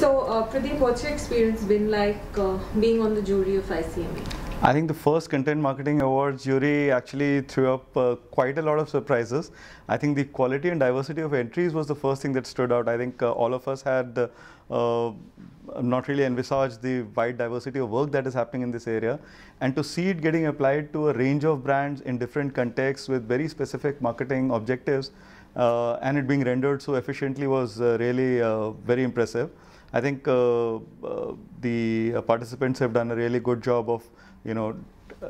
So, uh, Pradeep, what's your experience been like uh, being on the jury of ICMA? I think the first Content Marketing Awards jury actually threw up uh, quite a lot of surprises. I think the quality and diversity of entries was the first thing that stood out. I think uh, all of us had uh, not really envisaged the wide diversity of work that is happening in this area. And to see it getting applied to a range of brands in different contexts with very specific marketing objectives uh, and it being rendered so efficiently was uh, really uh, very impressive. I think the participants have done a really good job of you know,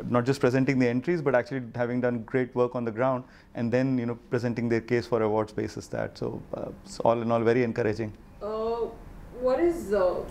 not just presenting the entries, but actually having done great work on the ground, and then you know presenting their case for awards basis that. So uh, it's all in all very encouraging. Uh, what is uh, uh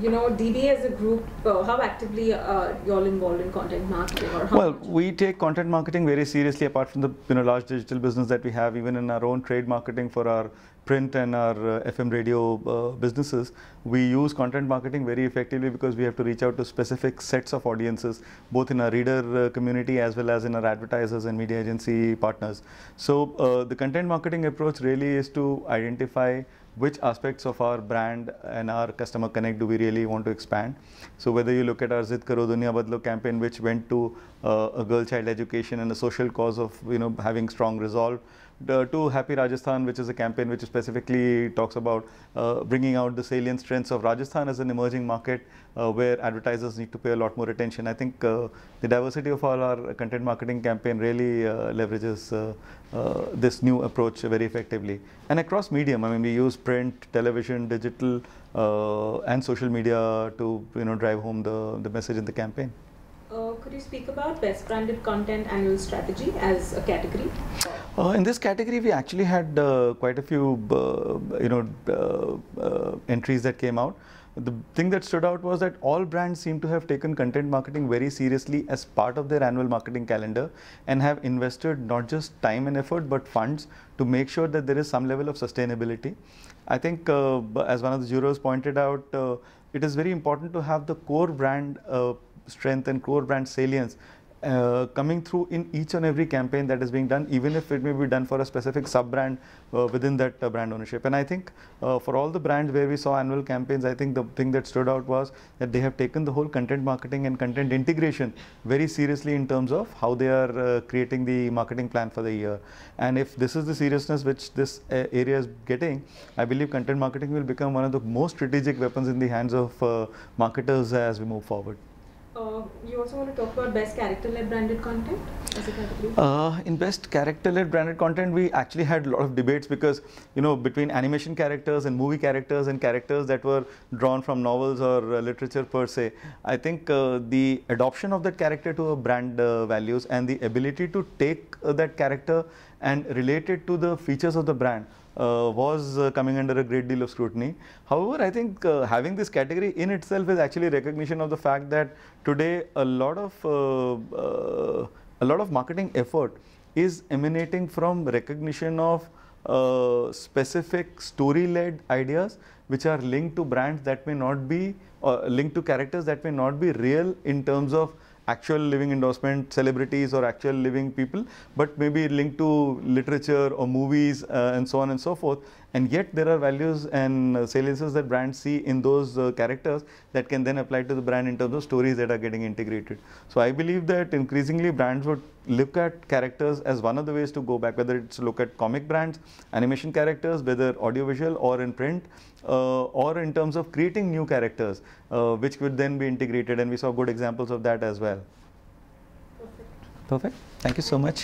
you know DB as a group? Uh, how actively are you all involved in content marketing? Or well, we take content marketing very seriously. Apart from the you know large digital business that we have, even in our own trade marketing for our print and our uh, FM radio uh, businesses, we use content marketing very effectively because we have to reach out to specific sets of audiences, both in our reader uh, community as well as in our advertisers and media agency partners. So uh, the content marketing approach really is to identify which aspects of our brand and our customer connect do we really want to expand. So whether you look at our Zid Karo Duniya Badlo campaign, which went to uh, a girl child education and a social cause of you know having strong resolve, to Happy Rajasthan, which is a campaign which specifically talks about uh, bringing out the salient strengths of Rajasthan as an emerging market uh, where advertisers need to pay a lot more attention. I think uh, the diversity of all our content marketing campaign really leverages this new approach very effectively. And across medium, I mean, we use print, television, digital, and social media to you know drive home the, the message in the campaign. Uh, could you speak about best branded content annual strategy as a category? Uh, in this category, we actually had uh, quite a few, uh, you know, uh, uh, entries that came out. The thing that stood out was that all brands seem to have taken content marketing very seriously as part of their annual marketing calendar and have invested not just time and effort but funds to make sure that there is some level of sustainability. I think, as one of the jurors pointed out, it is very important to have the core brand strength and core brand salience uh, coming through in each and every campaign that is being done, even if it may be done for a specific sub-brand uh, within that uh, brand ownership. And I think uh, for all the brands where we saw annual campaigns, I think the thing that stood out was that they have taken the whole content marketing and content integration very seriously in terms of how they are uh, creating the marketing plan for the year. And if this is the seriousness which this area is getting, I believe content marketing will become one of the most strategic weapons in the hands of marketers as we move forward. Uh, you also want to talk about best character-led branded content as a category? Uh, in best character-led branded content, we actually had a lot of debates because, you know, between animation characters and movie characters and characters that were drawn from novels or uh, literature per se, I think uh, the adoption of that character to a brand uh, values and the ability to take that character and relate it to the features of the brand was uh, coming under a great deal of scrutiny. However, I think uh, having this category in itself is actually recognition of the fact that today a lot of a lot of marketing effort is emanating from recognition of uh, specific story-led ideas which are linked to brands that may not be uh, linked to characters that may not be real in terms of actual living endorsement celebrities or actual living people, but maybe linked to literature or movies uh, and so on and so forth. And yet there are values and uh, saliences that brands see in those uh, characters that can then apply to the brand in terms of stories that are getting integrated. So I believe that increasingly brands would look at characters as one of the ways to go back, whether it's look at comic brands, animation characters, whether audiovisual or in print, uh, or in terms of creating new characters, uh, which would then be integrated. And we saw good examples of that as well. Perfect. Perfect. Thank you so much.